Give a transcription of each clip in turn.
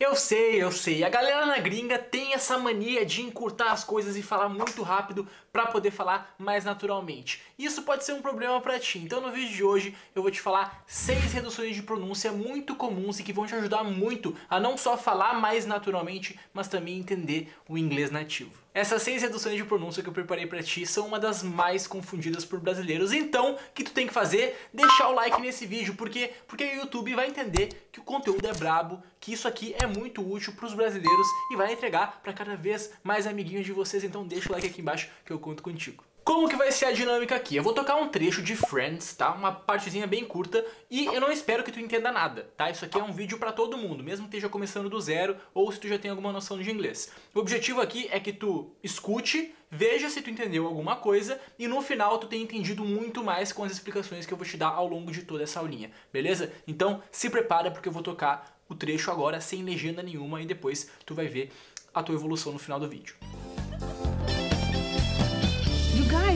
Eu sei, eu sei. A galera na gringa tem essa mania de encurtar as coisas e falar muito rápido para poder falar mais naturalmente. Isso pode ser um problema para ti. Então no vídeo de hoje eu vou te falar seis reduções de pronúncia muito comuns e que vão te ajudar muito a não só falar mais naturalmente, mas também entender o inglês nativo. Essas seis reduções de pronúncia que eu preparei para ti são uma das mais confundidas por brasileiros. Então, o que tu tem que fazer? Deixar o like nesse vídeo, porque porque o YouTube vai entender que o conteúdo é brabo, que isso aqui é muito útil para os brasileiros e vai entregar para cada vez mais amiguinhos de vocês. Então, deixa o like aqui embaixo que eu conto contigo. Como que vai ser a dinâmica aqui? Eu vou tocar um trecho de Friends, tá? Uma partezinha bem curta e eu não espero que tu entenda nada, tá? Isso aqui é um vídeo para todo mundo, mesmo que esteja começando do zero ou se tu já tem alguma noção de inglês. O objetivo aqui é que tu escute, veja se tu entendeu alguma coisa e no final tu tenha entendido muito mais com as explicações que eu vou te dar ao longo de toda essa aulinha, beleza? Então se prepara porque eu vou tocar o trecho agora sem legenda nenhuma e depois tu vai ver a tua evolução no final do vídeo.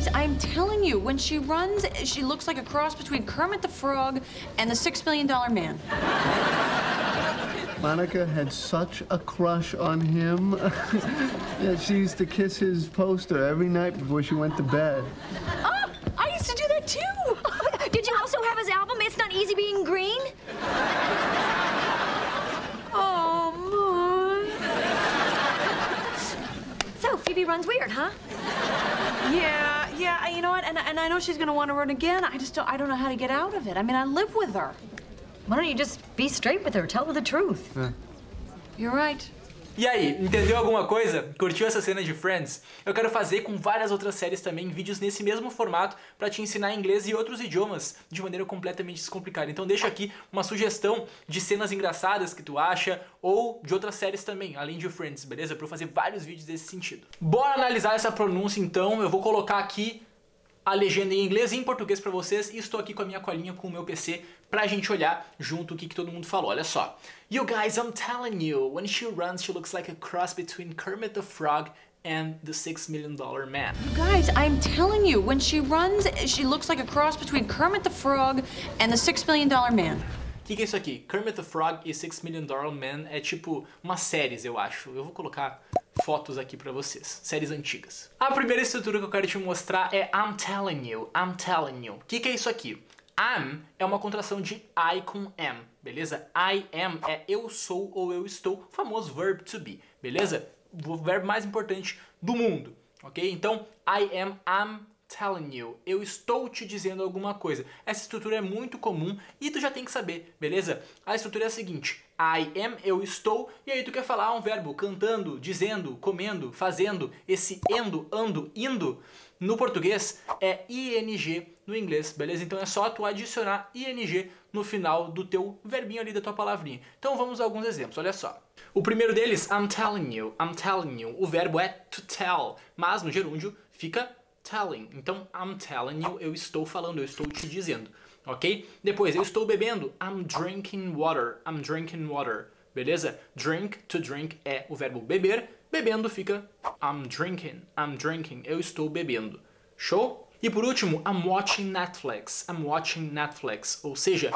Guys, I'm telling you, when she runs, she looks like a cross between Kermit the Frog and the Six Million Dollar Man. Monica had such a crush on him. that she used to kiss his poster every night before she went to bed. Oh, I used to do that too. Did you also have his album, It's Not Easy Being Green? Oh, Mom. So, Phoebe runs weird, huh? Yeah, yeah, you know what? And, and I know she's gonna want to run again. I just don't, I don't know how to get out of it. I mean, I live with her. Why don't you just be straight with her? Tell her the truth. You're right. E aí, entendeu alguma coisa? Curtiu essa cena de Friends? Eu quero fazer com várias outras séries também, vídeos nesse mesmo formato para te ensinar inglês e outros idiomas de maneira completamente descomplicada. Então deixa aqui uma sugestão de cenas engraçadas que tu acha ou de outras séries também, além de Friends, beleza? Para eu fazer vários vídeos desse sentido. Bora analisar essa pronúncia então. Eu vou colocar aqui a legenda em inglês e em português para vocês e estou aqui com a minha colinha com o meu PC pra gente olhar junto o que, que todo mundo falou. Olha só. You guys, I'm telling you, when she runs, she looks like a cross between Kermit the Frog and the Six Million Dollar Man. You guys, I'm telling you, when she runs, she looks like a cross between Kermit the Frog and the Six Million Dollar Man. O que, que é isso aqui? Kermit the Frog e Six Million Dollar Man é tipo uma séries, eu acho. Eu vou colocar fotos aqui para vocês, séries antigas. A primeira estrutura que eu quero te mostrar é I'm telling you, I'm telling you. O que, que é isso aqui? Am é uma contração de I com am, beleza? I am é eu sou ou eu estou, famoso verb to be, beleza? O verbo mais importante do mundo, ok? Então, I am, am telling you. Eu estou te dizendo alguma coisa. Essa estrutura é muito comum e tu já tem que saber, beleza? A estrutura é a seguinte: I am, eu estou, e aí tu quer falar um verbo cantando, dizendo, comendo, fazendo, esse endo, ando, indo. No português é ing no inglês, beleza? Então é só tu adicionar ing no final do teu verbinho ali da tua palavrinha. Então vamos a alguns exemplos, olha só. O primeiro deles, I'm telling you, I'm telling you. O verbo é to tell, mas no gerúndio fica telling. Então, I'm telling you, eu estou falando, eu estou te dizendo, ok? Depois, eu estou bebendo, I'm drinking water, I'm drinking water, beleza? Drink, to drink é o verbo beber, bebendo fica I'm drinking, I'm drinking, eu estou bebendo. Show? E por último, I'm watching Netflix, I'm watching Netflix, ou seja,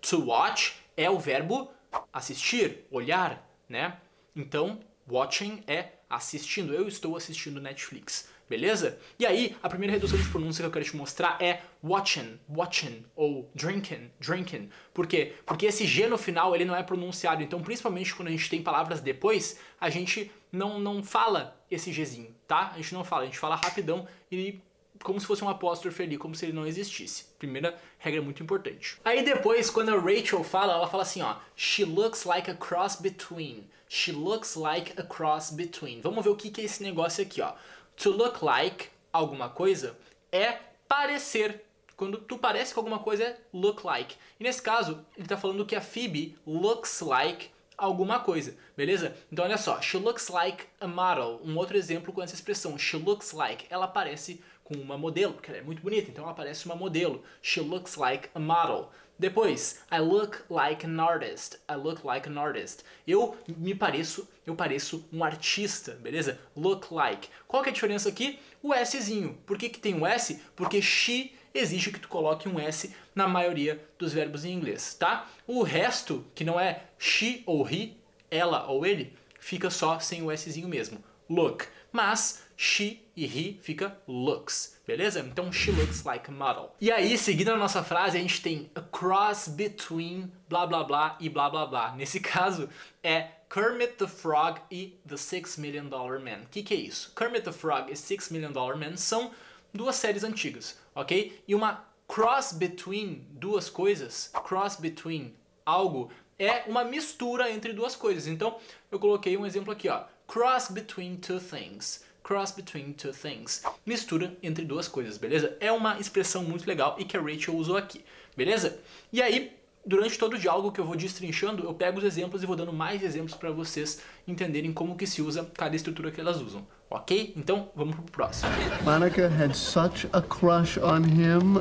to watch é o verbo assistir, olhar, né? Então, watching é assistindo, eu estou assistindo Netflix, beleza? E aí, a primeira redução de pronúncia que eu quero te mostrar é watching, watching ou drinking, drinking. Por quê? Porque esse G no final ele não é pronunciado, então principalmente quando a gente tem palavras depois, a gente não, não fala esse Gzinho, tá? A gente não fala, a gente fala rapidão e como se fosse um apóstrofe ali, como se ele não existisse. Primeira regra muito importante. Aí depois, quando a Rachel fala, ela fala assim, ó, she looks like a cross between. She looks like a cross between. Vamos ver o que, que é esse negócio aqui, ó. To look like alguma coisa é parecer. Quando tu parece com alguma coisa é look like. E nesse caso, ele está falando que a Phoebe looks like alguma coisa, beleza? Então olha só, she looks like a model. Um outro exemplo com essa expressão, she looks like, ela parece com uma modelo, porque ela é muito bonita, então ela parece uma modelo. She looks like a model. Depois, I look like an artist. I look like an artist. Eu me pareço, eu pareço um artista, beleza? Look like. Qual que é a diferença aqui? O Szinho. Por que, que tem um S? Porque she exige que tu coloque um S na maioria dos verbos em inglês, tá? O resto, que não é she ou he, ela ou ele, fica só sem o Szinho mesmo. Look. Mas she e he fica looks, beleza? Então she looks like a model. E aí, seguindo a nossa frase, a gente tem a cross between blá blá blá e blá blá blá. Nesse caso é Kermit the Frog e The Six Million Dollar Man. O que, que é isso? Kermit the Frog e Six Million Dollar Man são duas séries antigas, ok? E uma cross between duas coisas, cross between algo, é uma mistura entre duas coisas. Então, eu coloquei um exemplo aqui, ó. Cross between two things. Cross between two things. Mistura entre duas coisas, beleza? É uma expressão muito legal e que a Rachel usou aqui, beleza? E aí, durante todo o diálogo que eu vou destrinchando, eu pego os exemplos e vou dando mais exemplos para vocês entenderem como que se usa cada estrutura que elas usam, ok? Então, vamos pro próximo. Monica had such a crush on him.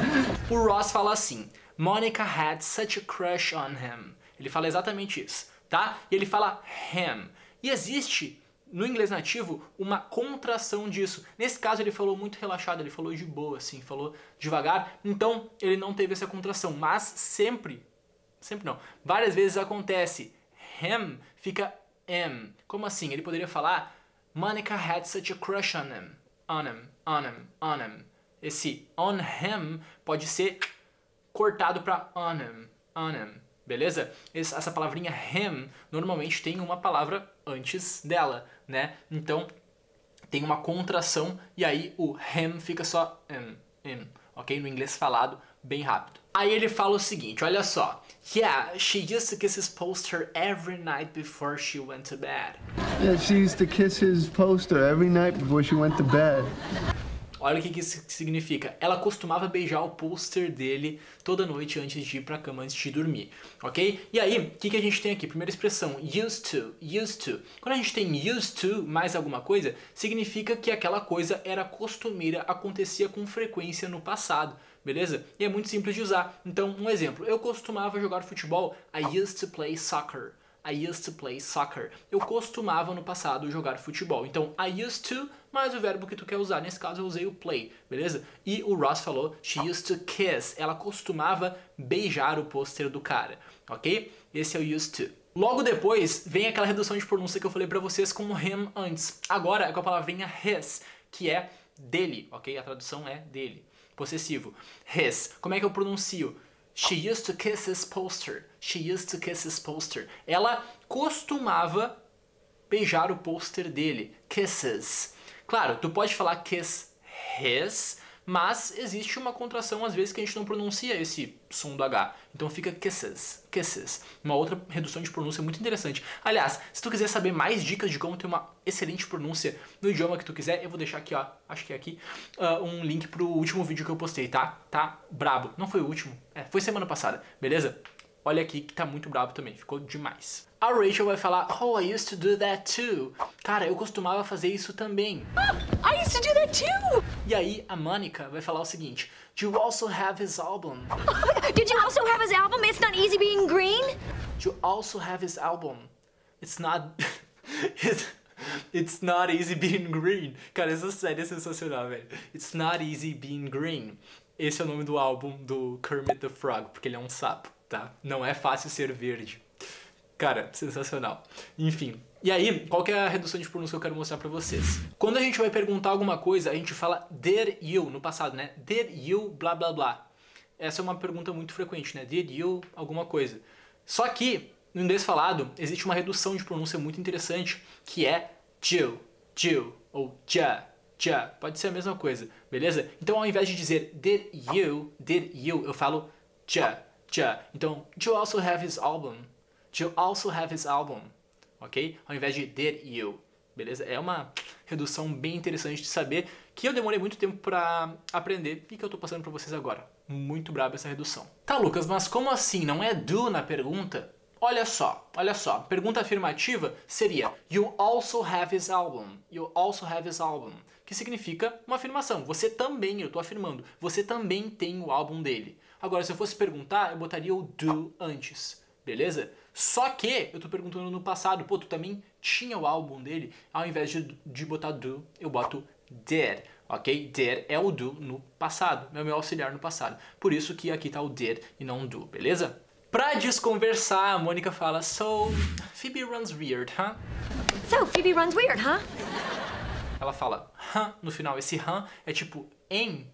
o Ross fala assim, Monica had such a crush on him. Ele fala exatamente isso, tá? E ele fala him. E existe no inglês nativo uma contração disso. Nesse caso ele falou muito relaxado, ele falou de boa, assim, falou devagar. Então ele não teve essa contração. Mas sempre, sempre não, várias vezes acontece. Him fica M. Como assim? Ele poderia falar Monica had such a crush on him. On him, on him, on him. Esse on him pode ser cortado para on him, on him. Beleza? Essa palavrinha him normalmente tem uma palavra antes dela, né? Então tem uma contração e aí o him fica só him, him, ok? No inglês falado, bem rápido. Aí ele fala o seguinte, olha só. Yeah, she used to kiss his poster every night before she went to bed. Yeah, she used to kiss his poster every night before she went to bed. Olha o que, isso significa. Ela costumava beijar o pôster dele toda noite antes de ir pra cama, antes de dormir, ok? E aí, o que, que a gente tem aqui? Primeira expressão, used to, used to. Quando a gente tem used to mais alguma coisa, significa que aquela coisa era costumeira, acontecia com frequência no passado beleza? E é muito simples de usar. Então, um exemplo, eu costumava jogar futebol, I used to play soccer. I used to play soccer. Eu costumava no passado jogar futebol. Então, I used to mais o verbo que tu quer usar. Nesse caso, eu usei o play, beleza? E o Ross falou, she used to kiss. Ela costumava beijar o pôster do cara, ok? Esse é o used to. Logo depois, vem aquela redução de pronúncia que eu falei pra vocês com o him antes. Agora é com a palavrinha his, que é dele, ok? A tradução é dele. Possessivo. His. Como é que eu pronuncio? She used to kiss his poster. She used to kiss his poster. Ela costumava beijar o pôster dele. Kisses. Claro, tu pode falar kiss his, mas existe uma contração às vezes que a gente não pronuncia esse som do H. Então fica kisses, kisses. Uma outra redução de pronúncia muito interessante. Aliás, se tu quiser saber mais dicas de como ter uma excelente pronúncia no idioma que tu quiser, eu vou deixar aqui, ó, acho que é aqui, uh, um link pro último vídeo que eu postei, tá? Tá brabo. Não foi o último, é, foi semana passada, beleza? Olha aqui que tá muito brabo também, ficou demais. A Rachel vai falar, oh, I used to do that too. Cara, eu costumava fazer isso também. I used to do that too. E aí a Monica vai falar o seguinte, do you also have his album? Did you also have his album? It's not easy being green? Do you also have his album? It's not... It's not easy being green. Cara, essa série é sensacional, velho. It's not easy being green. Esse é o nome do álbum do Kermit the Frog, porque ele é um sapo, tá? Não é fácil ser verde. Cara, sensacional. Enfim. E aí, qual que é a redução de pronúncia que eu quero mostrar pra vocês? Quando a gente vai perguntar alguma coisa, a gente fala did you no passado, né? Did you blá blá blá. Essa é uma pergunta muito frequente, né? Did you alguma coisa. Só que, no inglês falado, existe uma redução de pronúncia muito interessante, que é Jill, Jill, ou ja, ja. Pode ser a mesma coisa, beleza? Então, ao invés de dizer did you, did you, eu falo ja, ja. Então, Jill also have his album to also have his album, ok? Ao invés de did you, beleza? É uma redução bem interessante de saber que eu demorei muito tempo para aprender e que eu tô passando para vocês agora. Muito brabo essa redução. Tá, Lucas, mas como assim? Não é do na pergunta? Olha só, olha só. Pergunta afirmativa seria You also have his album. You also have his album. Que significa uma afirmação. Você também, eu tô afirmando, você também tem o álbum dele. Agora, se eu fosse perguntar, eu botaria o do antes beleza? Só que eu tô perguntando no passado, pô, tu também tinha o álbum dele? Ao invés de, de botar do, eu boto did, ok? Did é o do no passado, é o meu auxiliar no passado. Por isso que aqui tá o did e não do, beleza? Pra desconversar, a Mônica fala, so, Phoebe runs weird, huh? So, Phoebe runs weird, huh? Ela fala, huh, no final. Esse huh é tipo em,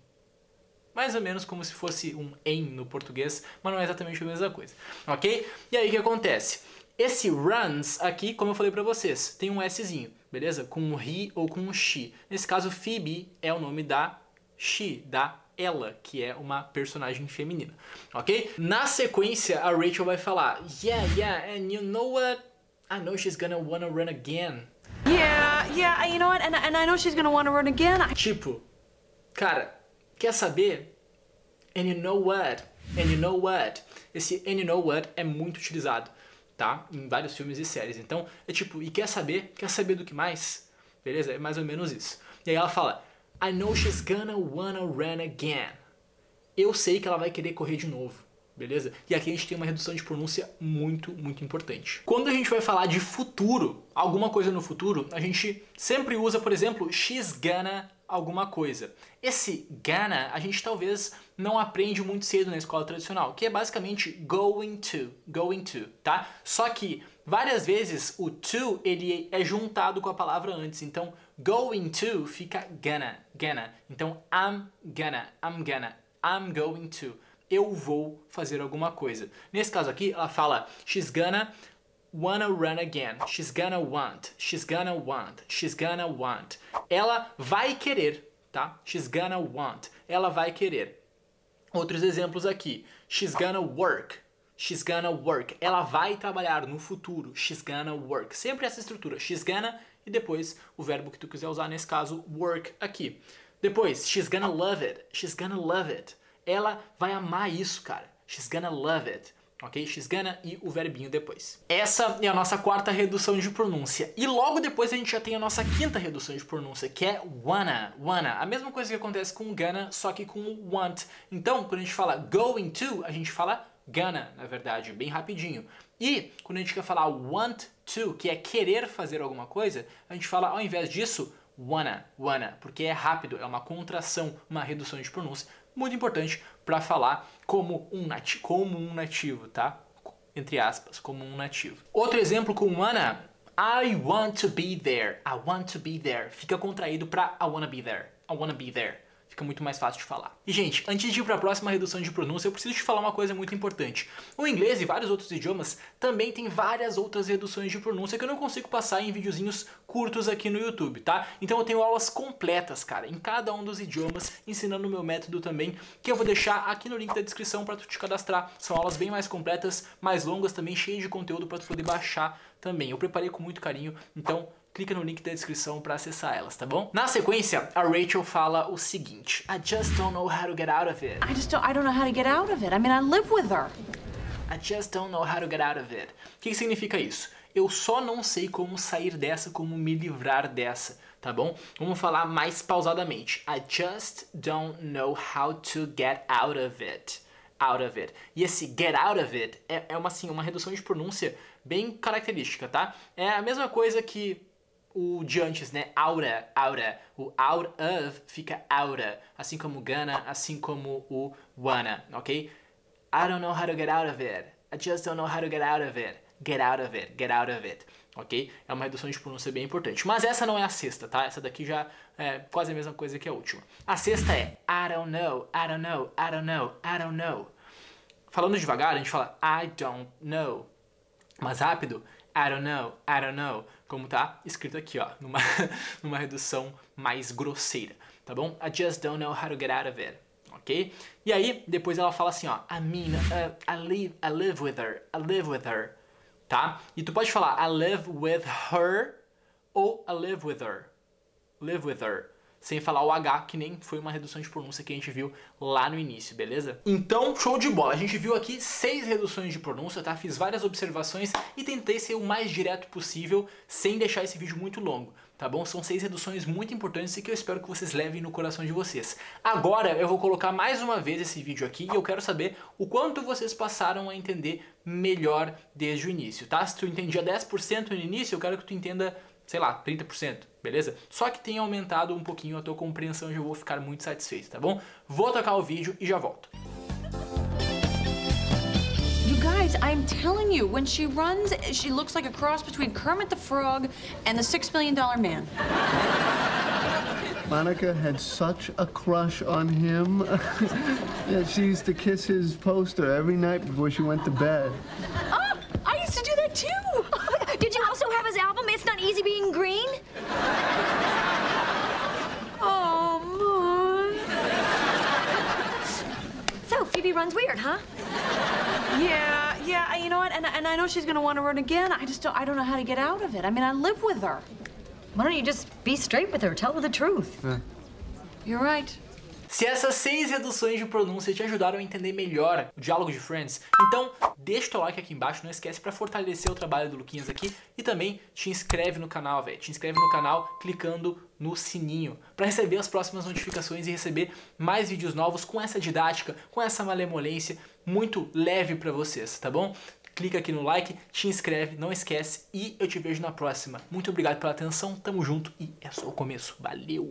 mais ou menos como se fosse um em no português, mas não é exatamente a mesma coisa, ok? E aí o que acontece? Esse runs aqui, como eu falei pra vocês, tem um Szinho, beleza? Com um he ou com um she. Nesse caso, Phoebe é o nome da she, da ela, que é uma personagem feminina, ok? Na sequência, a Rachel vai falar, yeah, yeah, and you know what? I know she's gonna wanna run again. Yeah, yeah, you know what? And, and I know she's gonna want to run again. Tipo, cara, quer saber? And you know what? And you know what? Esse and you know what é muito utilizado, tá? Em vários filmes e séries. Então, é tipo, e quer saber? Quer saber do que mais? Beleza? É mais ou menos isso. E aí ela fala, I know she's gonna wanna run again. Eu sei que ela vai querer correr de novo. Beleza? E aqui a gente tem uma redução de pronúncia muito, muito importante. Quando a gente vai falar de futuro, alguma coisa no futuro, a gente sempre usa, por exemplo, she's gonna alguma coisa. Esse gonna a gente talvez não aprende muito cedo na escola tradicional, que é basicamente going to, going to, tá? Só que várias vezes o to ele é juntado com a palavra antes, então going to fica gonna, gonna. Então I'm gonna, I'm gonna, I'm going to. Eu vou fazer alguma coisa. Nesse caso aqui, ela fala she's gonna wanna run again. She's gonna want. She's gonna want. She's gonna want. Ela vai querer, tá? She's gonna want. Ela vai querer. Outros exemplos aqui. She's gonna work. She's gonna work. Ela vai trabalhar no futuro. She's gonna work. Sempre essa estrutura. She's gonna e depois o verbo que tu quiser usar, nesse caso, work aqui. Depois, she's gonna love it. She's gonna love it. Ela vai amar isso, cara. She's gonna love it. Ok? She's gonna e o verbinho depois. Essa é a nossa quarta redução de pronúncia. E logo depois a gente já tem a nossa quinta redução de pronúncia, que é wanna. Wanna. A mesma coisa que acontece com gonna, só que com want. Então, quando a gente fala going to, a gente fala gonna, na verdade, bem rapidinho. E quando a gente quer falar want to, que é querer fazer alguma coisa, a gente fala ao invés disso wanna, wanna, porque é rápido, é uma contração, uma redução de pronúncia muito importante para falar como um, nativo, como um nativo, tá? Entre aspas, como um nativo. Outro exemplo com wanna, I want to be there. I want to be there. Fica contraído para I wanna be there. I wanna be there fica muito mais fácil de falar. E gente, antes de ir para a próxima redução de pronúncia, eu preciso te falar uma coisa muito importante. O inglês e vários outros idiomas também tem várias outras reduções de pronúncia que eu não consigo passar em videozinhos curtos aqui no YouTube, tá? Então eu tenho aulas completas, cara, em cada um dos idiomas, ensinando o meu método também, que eu vou deixar aqui no link da descrição para tu te cadastrar. São aulas bem mais completas, mais longas também, cheias de conteúdo para tu poder baixar também. Eu preparei com muito carinho, então clica no link da descrição para acessar elas, tá bom? Na sequência, a Rachel fala o seguinte: I just don't know how to get out of it. I just don't, I don't know how to get out of it. I mean, I live with her. I just don't know how to get out of it. O que, que significa isso? Eu só não sei como sair dessa, como me livrar dessa, tá bom? Vamos falar mais pausadamente. I just don't know how to get out of it. Out of it. E esse get out of it é, é uma, assim, uma redução de pronúncia bem característica, tá? É a mesma coisa que o de antes, né? Aura, aura. O out of fica aura. Assim como gonna, assim como o wanna, ok? I don't know how to get out of it. I just don't know how to get out of it. Get out of it, get out of it. Ok? É uma redução de pronúncia bem importante. Mas essa não é a sexta, tá? Essa daqui já é quase a mesma coisa que a última. A sexta é I don't know, I don't know, I don't know, I don't know. Falando devagar, a gente fala I don't know. Mais rápido, I don't know, I don't know, como tá escrito aqui, ó, numa, numa redução mais grosseira, tá bom? I just don't know how to get out of it, ok? E aí, depois ela fala assim, ó, I mean, uh, I, live, I live with her, I live with her, tá? E tu pode falar I live with her ou I live with her, live with her sem falar o H, que nem foi uma redução de pronúncia que a gente viu lá no início, beleza? Então, show de bola. A gente viu aqui seis reduções de pronúncia, tá? Fiz várias observações e tentei ser o mais direto possível, sem deixar esse vídeo muito longo, tá bom? São seis reduções muito importantes e que eu espero que vocês levem no coração de vocês. Agora, eu vou colocar mais uma vez esse vídeo aqui e eu quero saber o quanto vocês passaram a entender melhor desde o início, tá? Se tu entendia 10% no início, eu quero que tu entenda sei lá, 30%, beleza? Só que tenha aumentado um pouquinho a tua compreensão, já vou ficar muito satisfeito, tá bom? Vou tocar o vídeo e já volto. You guys, Guys, I'm telling you, when she runs, she looks like a cross between Kermit the Frog and the Six Million Dollar Man. Monica had such a crush on him. yeah, she used to kiss his poster every night before she went to bed. Oh, I used to do that too. Did you also have his album, It's Not Easy Being Green? Oh, So, Phoebe runs weird, huh? Yeah, yeah. You know what? And, and I know she's gonna want to run again. I just don't. I don't know how to get out of it. I mean, I live with her. Why don't you just be straight with her? Tell her the truth. You're right. Se essas seis reduções de pronúncia te ajudaram a entender melhor o diálogo de Friends, então deixa o teu like aqui embaixo, não esquece para fortalecer o trabalho do Luquinhas aqui e também te inscreve no canal, velho. Te inscreve no canal clicando no sininho para receber as próximas notificações e receber mais vídeos novos com essa didática, com essa malemolência muito leve para vocês, tá bom? Clica aqui no like, te inscreve, não esquece e eu te vejo na próxima. Muito obrigado pela atenção, tamo junto e é só o começo. Valeu!